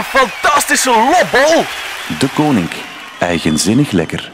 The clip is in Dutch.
een fantastische lobbal. De koning. Eigenzinnig lekker.